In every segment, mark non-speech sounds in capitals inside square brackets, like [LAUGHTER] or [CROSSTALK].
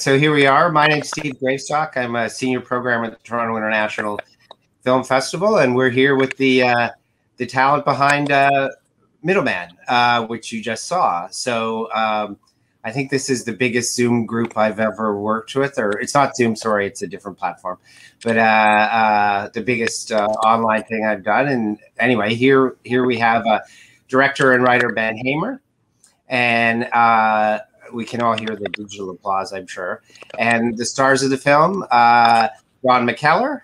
so here we are. My name's Steve Gravestock. I'm a senior programmer at the Toronto International Film Festival, and we're here with the uh, the talent behind uh, Middleman, uh, which you just saw. So um, I think this is the biggest Zoom group I've ever worked with, or it's not Zoom, sorry, it's a different platform, but uh, uh, the biggest uh, online thing I've done. And anyway, here here we have uh, director and writer Bent Hamer, and uh, we can all hear the digital applause, I'm sure. And the stars of the film: uh, Don McKellar,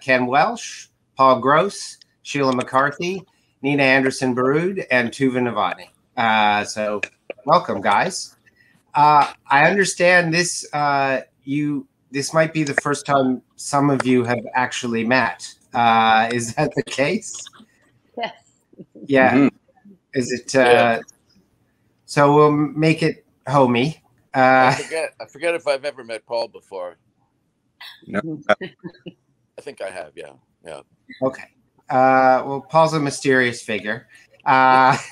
Ken Welsh, Paul Gross, Sheila McCarthy, Nina Andresen Borud, and Tuva Novotny. so welcome, guys. Uh, I understand this. Uh, you this might be the first time some of you have actually met. Uh, is that the case? Yes. Yeah. Mm-hmm. Is it? Uh, yeah. So we'll make it homey. Uh, I forget. I forget if I've ever met Paul before. No. [LAUGHS] I think I have. Yeah. Yeah. Okay. Uh, well, Paul's a mysterious figure. Uh, [LAUGHS]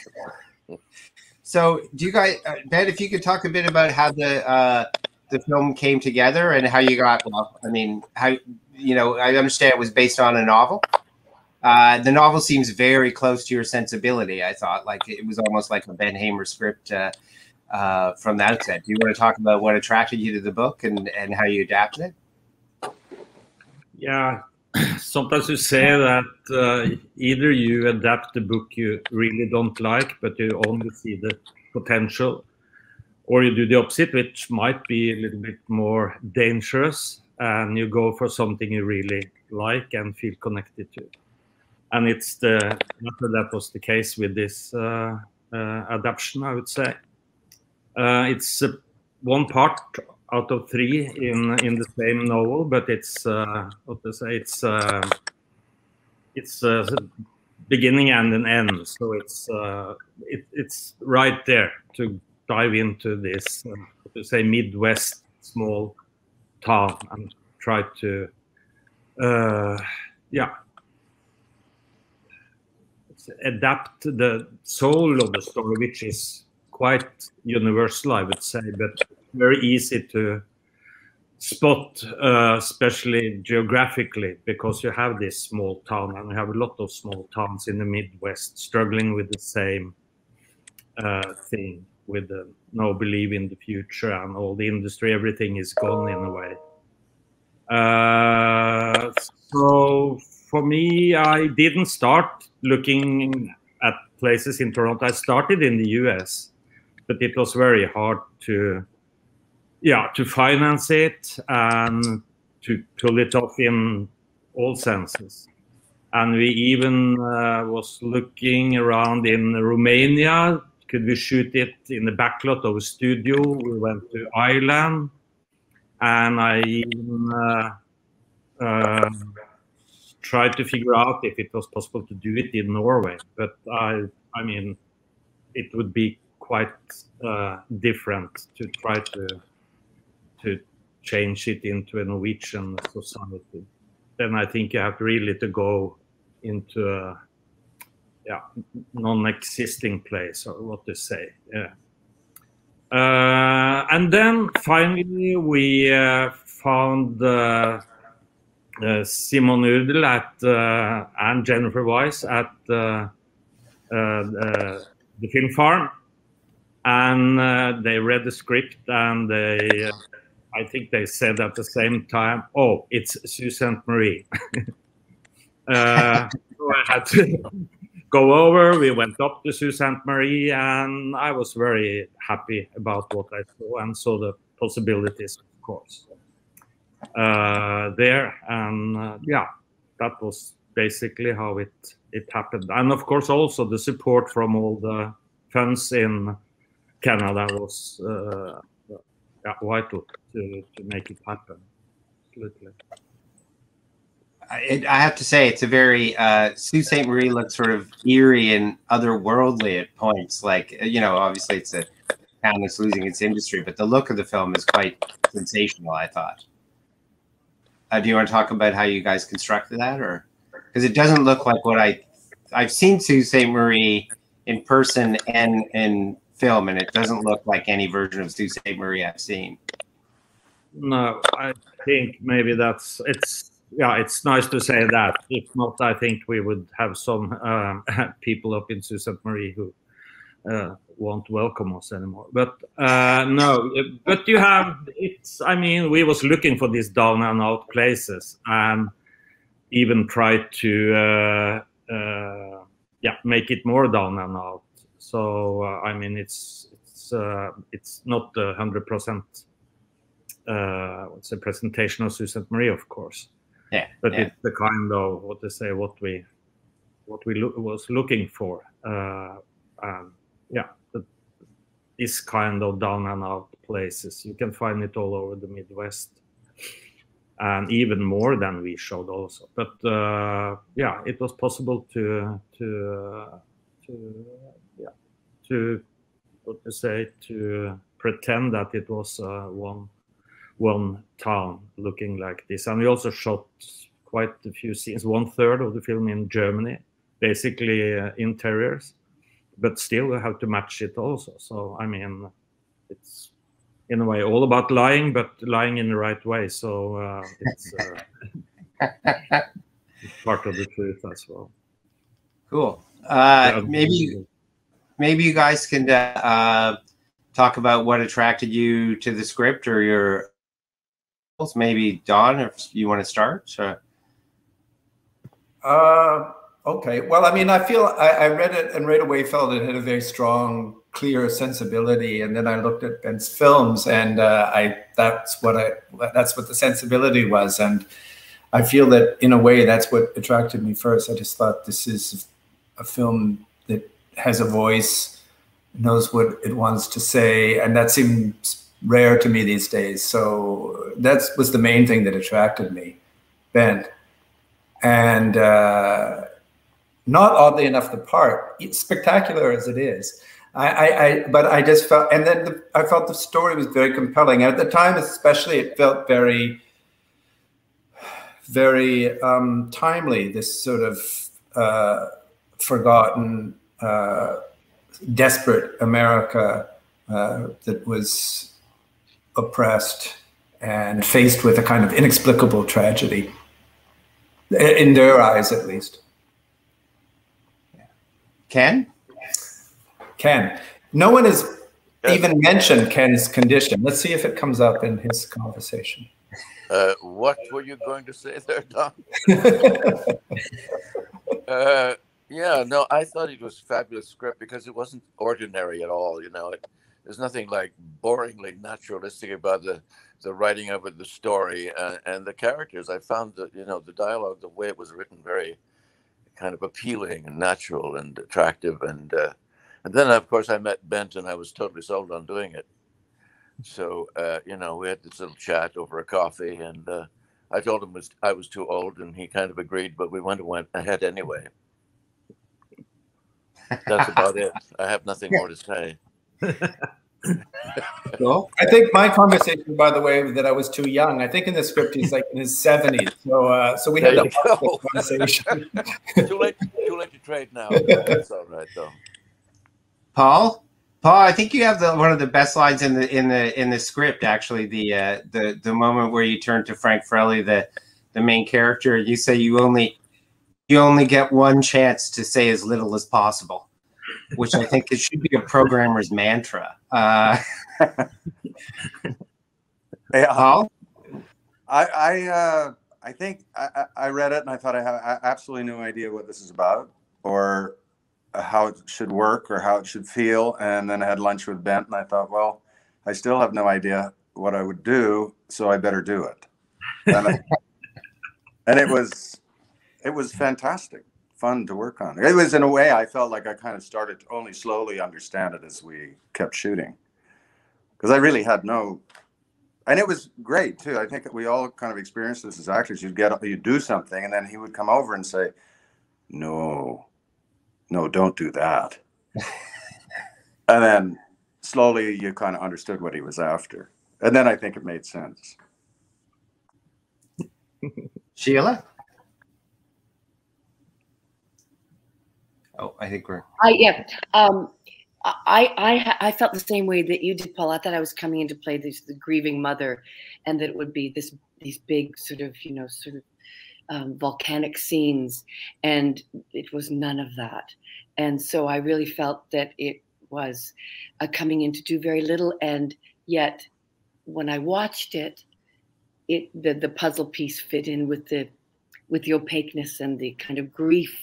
So, do you guys, uh, Ben, if you could talk a bit about how the uh, the film came together and how you got, well, I mean, how you know, I understand it was based on a novel. Uh, the novel seems very close to your sensibility. I thought, like it was almost like a Bent Hamer script uh, uh, from the outset. Do you want to talk about what attracted you to the book and and how you adapted it? Yeah, sometimes you say that uh, either you adapt the book you really don't like, but you only see the potential, or you do the opposite, which might be a little bit more dangerous, and you go for something you really like and feel connected to. And it's the that was the case with this uh, uh, adaptation, I would say. Uh, it's one part out of three in in the same novel, but it's uh, what to say it's uh, it's uh, beginning and an end, so it's uh, it, it's right there to dive into this uh, to say Midwest small town and try to uh, yeah. Adapt the soul of the story, which is quite universal, I would say, but very easy to spot, uh, especially geographically, because you have this small town and you have a lot of small towns in the Midwest struggling with the same uh, thing, with the no belief in the future and all the industry, everything is gone in a way. Uh, so for me, I didn't start looking at places in Toronto. I started in the US, but it was very hard to yeah, to finance it and to pull it off in all senses. And we even uh, was looking around in Romania. Could we shoot it in the backlot of a studio? We went to Ireland, and I even uh, uh, tried to figure out if it was possible to do it in Norway. But I, I mean, it would be quite uh, different to try to to change it into a Norwegian society. Then I think you have really to go into a yeah, non-existing place or what to say. Yeah. Uh, and then finally we uh, found uh, uh Simone Urdl at uh, and Jennifer Weiss at uh, the film farm, and they read the script and they I think they said at the same time, "Oh, it's Ste. Marie." [LAUGHS] uh, so I had to [LAUGHS] go over. We went up to Ste. Marie, and I was very happy about what I saw and saw the possibilities, of course, uh, there. And uh, yeah, that was basically how it it happened. And of course, also the support from all the funds in Canada was uh, yeah, vital to, to make it happen. Absolutely. I, have to say, it's a very uh, Sault Ste. Marie looks sort of eerie and otherworldly at points. Like you know, obviously it's a town that's losing its industry, but the look of the film is quite sensational. I thought. Uh, do you want to talk about how you guys constructed that, or because it doesn't look like what I I've seen Sault Ste. Marie in person and in film, and it doesn't look like any version of Sault Ste. Marie I've seen. no, I think maybe that's it's yeah, it's nice to say that. If not, I think we would have some um, [LAUGHS] people up in Sault Ste. Marie who uh, won't welcome us anymore. But uh, no, but you have it's. I mean, we was looking for these down and out places, and even tried to uh, uh yeah make it more down and out. So uh, I mean, it's it's uh, it's not hundred percent. What's a presentation of Ste. Marie, of course. Yeah, but yeah. it's the kind of what to say what we what we lo- was looking for. Um, yeah, the, this kind of down and out places. You can find it all over the Midwest, and even more than we showed also. But uh, yeah, it was possible to to uh, to to what to say to pretend that it was uh, one one town looking like this. And we also shot quite a few scenes, one third of the film in Germany, basically uh, interiors, but still we have to match it also. So, I mean, it's in a way all about lying, but lying in the right way. So uh, it's, uh, it's [LAUGHS] part of the truth as well. Cool. Uh, maybe, maybe you guys can uh, talk about what attracted you to the script or your Maybe Don, if you want to start. Uh, okay. Well, I mean, I feel I, I, read it and right away felt it had a very strong, clear sensibility. And then I looked at Ben's films, and uh, I that's what I that's what the sensibility was. And I feel that in a way that's what attracted me first. I just thought this is a film has a voice, knows what it wants to say, and that seems rare to me these days. So that was the main thing that attracted me, Ben. And uh, not oddly enough, the part, spectacular as it is, I, I, I but I just felt, and then the, I felt the story was very compelling. At the time, especially, it felt very, very um, timely. This sort of uh, forgotten, desperate America uh, that was oppressed and faced with a kind of inexplicable tragedy, in their eyes at least. Ken? Ken. No one has even mentioned Ken's condition. Let's see if it comes up in his conversation. Uh, what were you going to say there, Tom? [LAUGHS] uh, yeah, no, I thought it was fabulous script because it wasn't ordinary at all. You know, it, there's nothing like boringly naturalistic about the the writing of it, the story, uh, and the characters. I found that you know the dialogue, the way it was written, very kind of appealing and natural and attractive. And uh, and then of course I met Bent, and I was totally sold on doing it. So uh, you know we had this little chat over a coffee, and uh, I told him was I was too old, and he kind of agreed. But we went went ahead anyway. That's [LAUGHS] about it. I have nothing more to say [LAUGHS] cool. I think my conversation, by the way, that I was too young. I think in the script he's like in his seventies. So, uh, so we there had a conversation. [LAUGHS] too late. Too late to trade now. That's all right, though. Paul, Paul, I think you have the one of the best lines in the in the in the script. Actually, the uh, the the moment where you turn to Frank Freley, the the main character, you say you only you only get one chance to say as little as possible which I think it should be a programmer's mantra. Uh, [LAUGHS] hey, Paul? I I, uh, I think I, I read it and I thought I have absolutely no idea what this is about or how it should work or how it should feel. And then I had lunch with Bent and I thought, well, I still have no idea what I would do, so I better do it. And, I, [LAUGHS] and it was it was fantastic fun to work on. It was in a way I felt like I kind of started to only slowly understand it as we kept shooting, because I really had no, and it was great too. I think that we all kind of experienced this as actors. You'd get up, you do something, and then he would come over and say, "No, no, don't do that," [LAUGHS] and then slowly you kind of understood what he was after, and then I think it made sense. Sheila. Oh, I think we're. Uh, yeah. Um, I, I I felt the same way that you did, Paul. I thought I was coming in to play this the grieving mother, and that it would be this these big sort of you know sort of um, volcanic scenes, and it was none of that. And so I really felt that it was coming in to do very little, and yet when I watched it, it the the puzzle piece fit in with the with the opaqueness and the kind of grief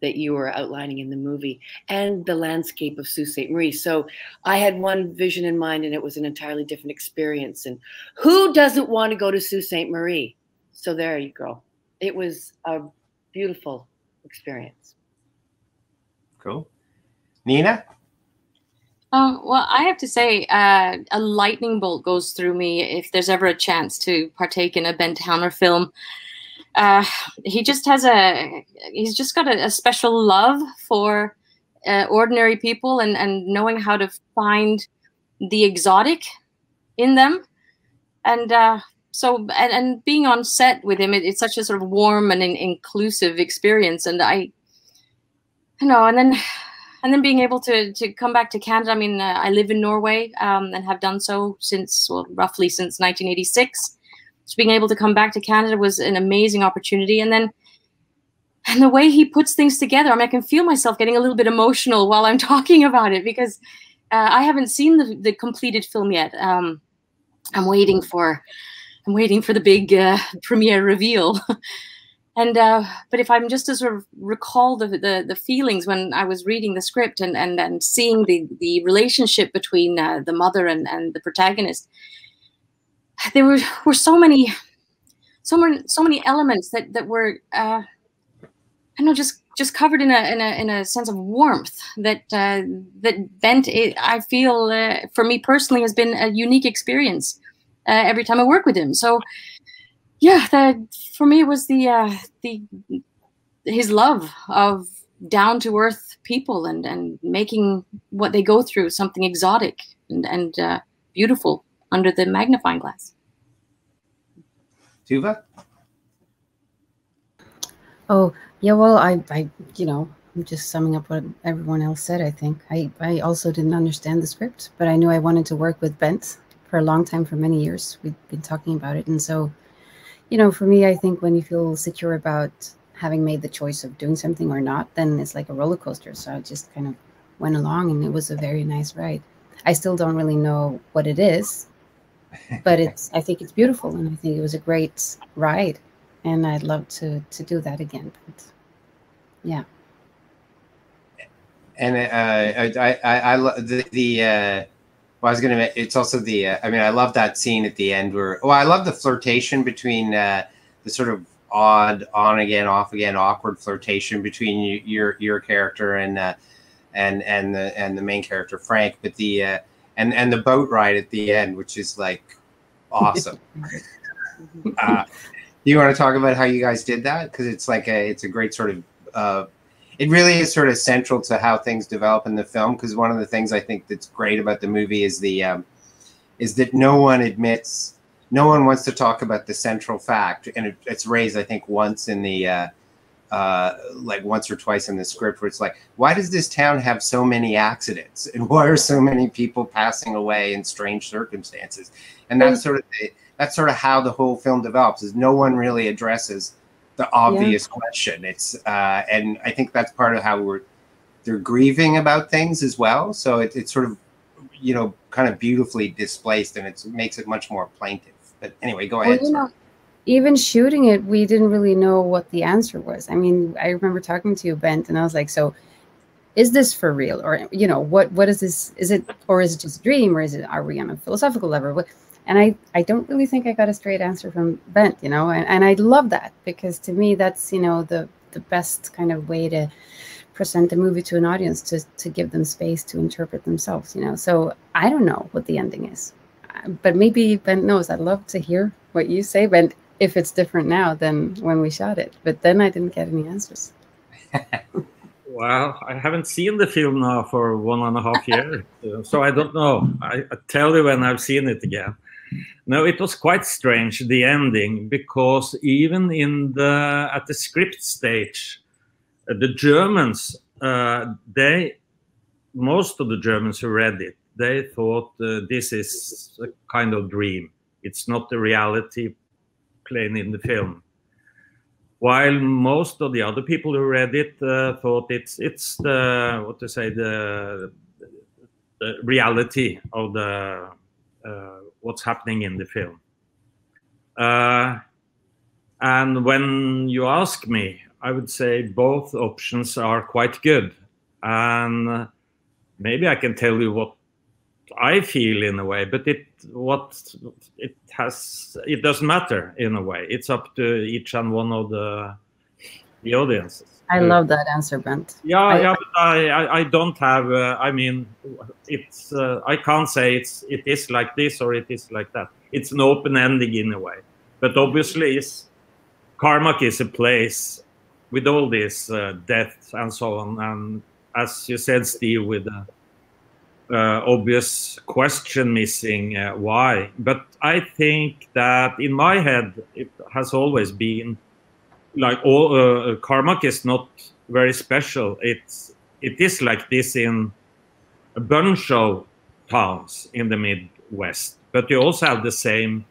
that you were outlining in the movie and the landscape of Sault Ste. Marie. So I had one vision in mind and it was an entirely different experience. And who doesn't want to go to Sault Ste. Marie? So there you go. It was a beautiful experience. Cool. Nina? Um, well, I have to say, uh, a lightning bolt goes through me if there's ever a chance to partake in a Bent Hamer film uh, he just has a he's just got a, a special love for uh, ordinary people and and knowing how to find the exotic in them. And uh, so and, and being on set with him it, it's such a sort of warm and in, inclusive experience. And i you know and then and then being able to to come back to canada. I mean uh, i live in norway um, and have done so since well roughly since 1986 so being able to come back to Canada was an amazing opportunity. And then and the way he puts things together, I mean, I can feel myself getting a little bit emotional while I'm [LAUGHS] talking about it because uh, I haven't seen the, the completed film yet. Um, I'm waiting for, I'm waiting for the big uh, [LAUGHS] premiere reveal. [LAUGHS] and uh, but if I'm just to sort of recall the, the, the feelings when I was reading the script and and and seeing the the relationship between uh, the mother and and the protagonist, there were were so many so many so many elements that that were uh, I know just just covered in a in a in a sense of warmth that uh, that Bent it, I feel uh, for me personally has been a unique experience uh, every time I work with him. So yeah, for me it was the uh, the his love of down to earth people and and making what they go through something exotic and and uh, beautiful under the magnifying glass. Tuva? Oh, yeah, well, I, I, you know, I'm just summing up what everyone else said, I think. I, I also didn't understand the script, but I knew I wanted to work with Bent for a long time, for many years. We've been talking about it. And so, you know, for me, I think when you feel secure about having made the choice of doing something or not, then it's like a roller coaster. So I just kind of went along and it was a very nice ride. I still don't really know what it is but [LAUGHS] it's I think it's beautiful, and I think it was a great ride, and I'd love to to do that again. But yeah. And uh, I I I love the the. Uh, well, I was gonna. It's also the. Uh, I mean, I love that scene at the end where. Well, I love the flirtation between uh, the sort of odd on again, off again, awkward flirtation between you, your your character and uh, and and the and the main character Frank. But the uh, and and the boat ride at the end, which is like awesome. [LAUGHS] uh, do you want to talk about how you guys did that? Because it's like a it's a great sort of uh, it really is sort of central to how things develop in the film. Because one of the things I think that's great about the movie is the um, is that no one admits, no one wants to talk about the central fact, and it, it's raised I think once in the uh, uh, like once or twice in the script where it's like, why does this town have so many accidents, and [LAUGHS] why are so many people passing away in strange circumstances? And that's sort of the, that's sort of how the whole film develops. Is no one really addresses the obvious yeah. question. It's uh, and I think that's part of how we're they're grieving about things as well. So it, it's sort of you know kind of beautifully displaced, and it makes it much more plaintive. But anyway, go ahead. You know, even shooting it, we didn't really know what the answer was. I mean, I remember talking to you, Bent, and I was like, so is this for real? Or, you know, what what is this? Is it or is it just a dream? Or is it are we on a philosophical level? And I, I don't really think I got a straight answer from Bent, you know, and, and I love that because to me that's, you know, the the best kind of way to present a movie to an audience to to give them space to interpret themselves, you know. So I don't know what the ending is. Uh, but maybe Bent knows. I'd love to hear what you say, Bent if it's different now than when we shot it. But then I didn't get any answers. [LAUGHS] well, I haven't seen the film now for one and a half years, so I don't know. I, I tell you when I've seen it again. No, it was quite strange the ending because even in the at the script stage, uh, the Germans uh, they most of the Germans who read it, they thought uh, this is a kind of dream. It's not the reality in the film. While most of the other people who read it uh, thought it's it's the what to say the, the reality of the uh, what's happening in the film. Uh, and when you ask me, I would say both options are quite good. And maybe I can tell you what I feel in a way, but it what it has it doesn't matter in a way. It's up to each and one of the the audiences. I love that answer, Bent. Yeah, I, yeah, but I, I, I don't have. Uh, I mean, it's. Uh, I can't say it's. It is like this or it is like that. It's an open ending in a way, but obviously, it's, Karmak is a place with all this uh, death and so on, and as you said, Steve, with the uh, obvious question missing, uh, why? But I think that in my head, it has always been like all uh, Karmak is not very special. It's it is like this in a bunch of towns in the Midwest, but you also have the same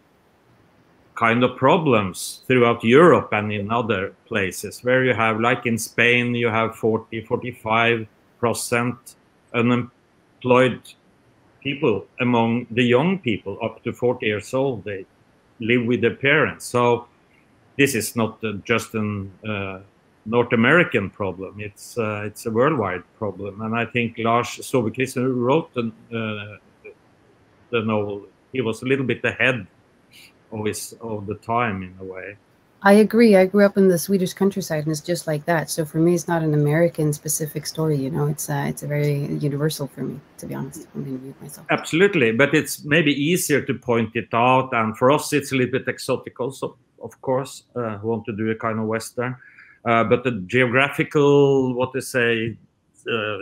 kind of problems throughout Europe and in other places where you have, like in Spain, you have 40, 45 percent unemployed people among the young people up to 40 years old. They live with their parents. So this is not uh, just an uh, North American problem. It's uh, it's a worldwide problem, and I think Lars who wrote the, uh, the novel, he was a little bit ahead of his of the time in a way. I agree. I grew up in the Swedish countryside, and it's just like that. So for me, it's not an American specific story. You know, it's uh, it's a very universal for me, to be honest. I'm mute myself. Absolutely, but it's maybe easier to point it out, and for us, it's a little bit exotic also of course, uh, want to do a kind of Western. Uh, but the geographical, what to say, uh,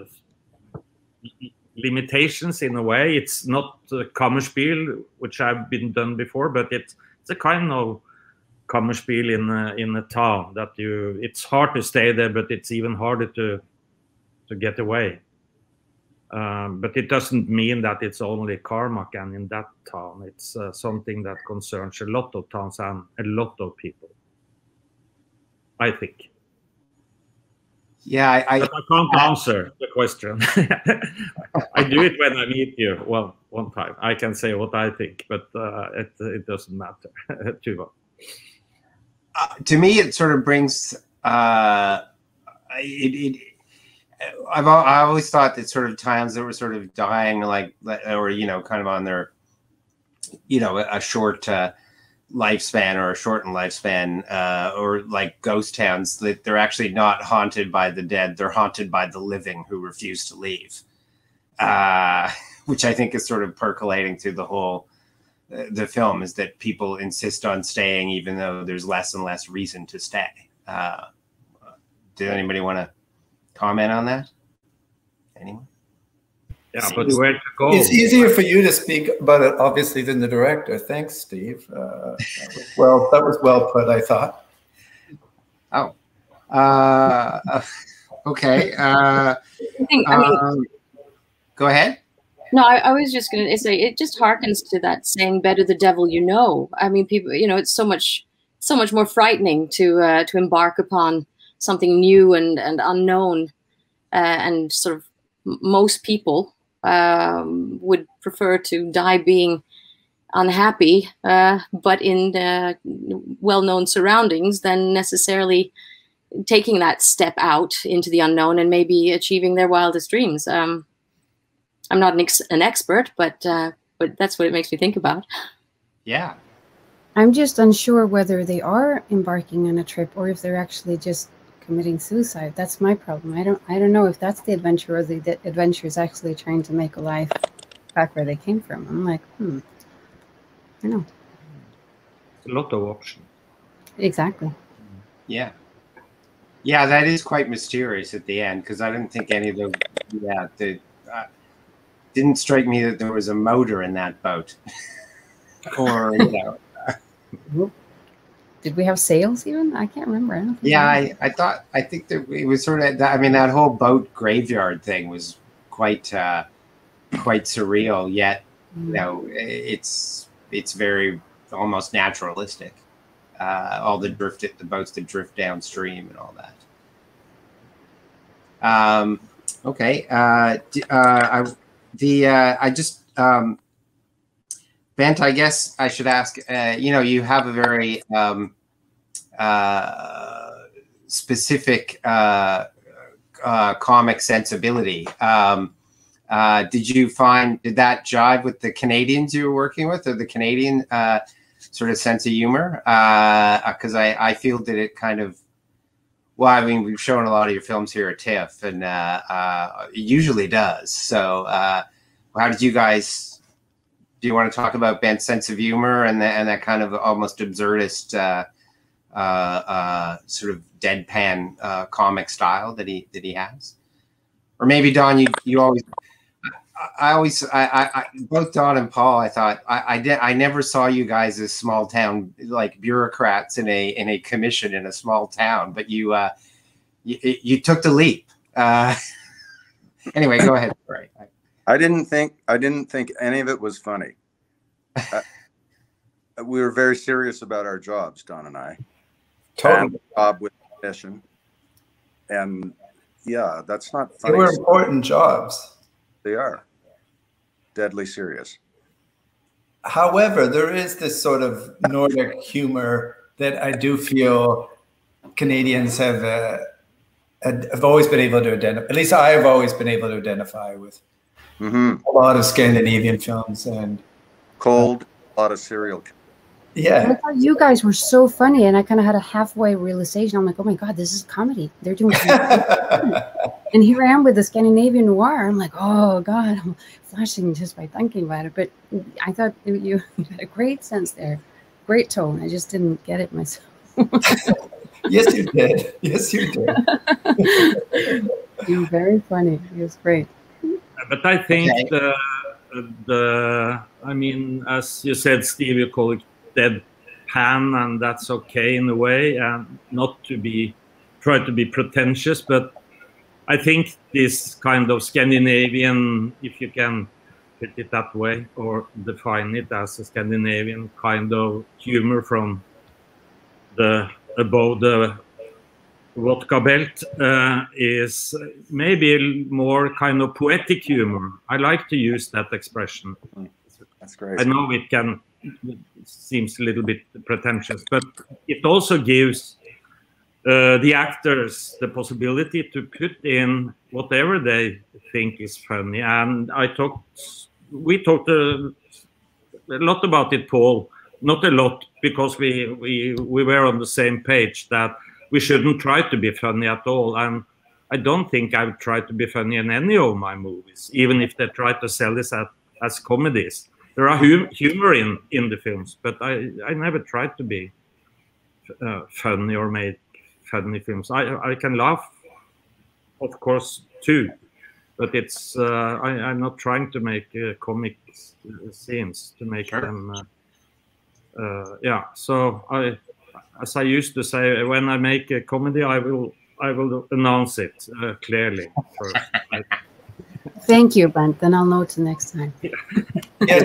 limitations in a way. It's not a Kammerspiel, which I've been done before, but it's it's a kind of Kammerspiel in a, in a town that you. It's hard to stay there, but it's even harder to to get away. Um, but it doesn't mean that it's only Karmak and in that town. It's uh, something that concerns a lot of towns and a lot of people. I think. Yeah, I, I, I can't answer the question. [LAUGHS] I do it when I meet you. Well, one time I can say what I think, but uh, it it doesn't matter [LAUGHS] too much. Uh, to me, it sort of brings uh, it, it I've I always thought that sort of towns that were sort of dying, like or you know, kind of on their, you know, a short uh, lifespan or a shortened lifespan, uh, or like ghost towns that they're actually not haunted by the dead; they're haunted by the living who refuse to leave. Uh, [LAUGHS] which I think is sort of percolating through the whole the film is that people insist on staying even though there's less and less reason to stay. Uh, did anybody want to? comment on that? Anyone? Yeah, but where to go? It's easier for you to speak about it, obviously, than the director. Thanks, Steve. Uh, that well, that was well put. I thought. Oh, uh, [LAUGHS] okay. Uh, I think, I mean, um, go ahead. No, I, I was just going to say it just harkens to that saying "better the devil you know." I mean, people, you know, it's so much, so much more frightening to uh, to embark upon something new and, and unknown. Uh, and sort of most people um, would prefer to die being unhappy, uh, but in well-known surroundings, than necessarily taking that step out into the unknown and maybe achieving their wildest dreams. Um, I'm not an, ex an expert, but uh, but that's what it makes me think about. Yeah. I'm just unsure whether they are embarking on a trip or if they're actually just committing suicide. That's my problem. I don't I don't know if that's the adventure or the, the adventure is actually trying to make a life back where they came from. I'm like, hmm. I know. a lot of options. Exactly. Yeah. Yeah, that is quite mysterious at the end because I didn't think any of the yeah the uh, didn't strike me that there was a motor in that boat [LAUGHS] or you know did we have sails even? I can't remember. I yeah, I, I thought I think that it was sort of I mean that whole boat graveyard thing was quite uh, quite surreal. Yet, you know, it's it's very almost naturalistic. Uh, all the drift, the boats that drift downstream, and all that. Um, okay. Uh, uh, I, the uh, I just um, Bent. I guess I should ask. Uh, you know, you have a very um, uh, specific uh, uh, comic sensibility. Um, uh, did you find did that jive with the Canadians you were working with, or the Canadian sort of sense of humor? Because I I feel that it kind of well, I mean, we've shown a lot of your films here at TIFF, and uh, uh, it usually does. So, uh, how did you guys? Do you want to talk about Ben's sense of humor and that and that kind of almost absurdist uh, uh, uh, sort of deadpan comic style that he that he has? Or maybe Don, you you always. I always, I, I, both Don and Paul, I thought I, I did, I never saw you guys as small town like bureaucrats in a in a commission in a small town, but you, uh, you, you took the leap. Uh, [LAUGHS] anyway, go ahead. Right. I didn't think I didn't think any of it was funny. uh, [LAUGHS] we were very serious about our jobs, Don and I. Totally. job with mission, and yeah, that's not funny. They were important jobs. They are deadly serious. However, there is this sort of Nordic [LAUGHS] humor that I do feel Canadians have uh, have always been able to identify. At least I have always been able to identify with mm-hmm. a lot of Scandinavian films and cold, a lot of serial yeah. I thought you guys were so funny, and I kind of had a halfway realization. I'm like, oh my god, this is comedy. They're doing. [LAUGHS] and here I am with the Scandinavian noir. I'm like, oh god, I'm flashing just by thinking about it. But I thought you had a great sense there, great tone. I just didn't get it myself. [LAUGHS] yes, you did. Yes, you did. [LAUGHS] You're very funny. It was great. But I think okay. the the I mean, as you said, Steve, you call it dead pan, and that's okay in a way, and not to be try to be pretentious, but I think this kind of Scandinavian, if you can put it that way, or define it as a Scandinavian kind of humor from the above the vodka belt uh, is maybe more kind of poetic humor. I like to use that expression. That's great. I know it can seems a little bit pretentious, but it also gives uh, the actors the possibility to put in whatever they think is funny. And I talked, we talked a, a lot about it, Paul. Not a lot because we we we were on the same page that we shouldn't try to be funny at all. And I don't think I've tried to be funny in any of my movies, even if they try to sell this as, as comedies there are hum humor in in the films, but I I never tried to be uh, funny or make funny films. I I can laugh, of course, too, but it's uh, I I'm not trying to make uh, comic scenes to make sure. them. Uh, uh, yeah, so I as I used to say, when I make a comedy, I will I will announce it uh, clearly. Thank you, Bent. Then I'll know it next time. [LAUGHS] Yeah.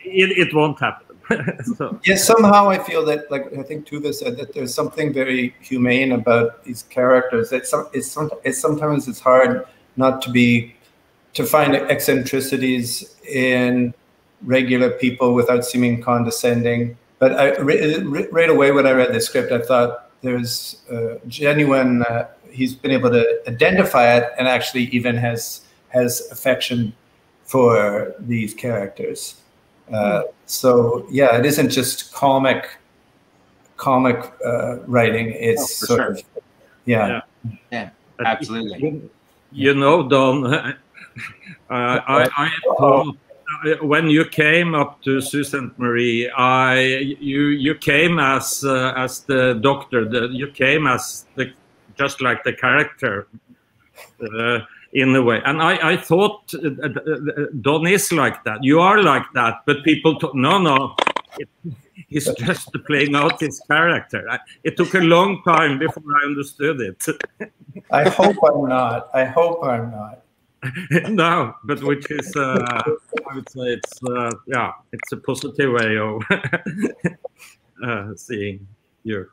it, it won't happen. [LAUGHS] so. Somehow I feel that, like I think Tuva said, that there's something very humane about these characters. That It's, it's, it's sometimes it's hard not to be to find eccentricities in regular people without seeming condescending. But right away when I read the script, I thought there's genuine. Uh, he's been able to identify it and actually even has has affection for these characters. Uh, so yeah, it isn't just comic comic uh, writing. It's oh, sort sure. of yeah. yeah, yeah, absolutely. You know, Don, [LAUGHS] uh, I, I [LAUGHS] thought uh, when you came up to Sault Ste. Marie, I you you came as uh, as the doctor. The, you came as the just like the character. Uh, in a way. And I, I thought uh, uh, uh, Don is like that. You are like that. But people, no, no, it, he's just playing out his character. I, it took a long time before I understood it. [LAUGHS] I hope I'm not. I hope I'm not. [LAUGHS] no, but which is, uh, I would say it's, uh, yeah, it's a positive way of [LAUGHS] uh, seeing your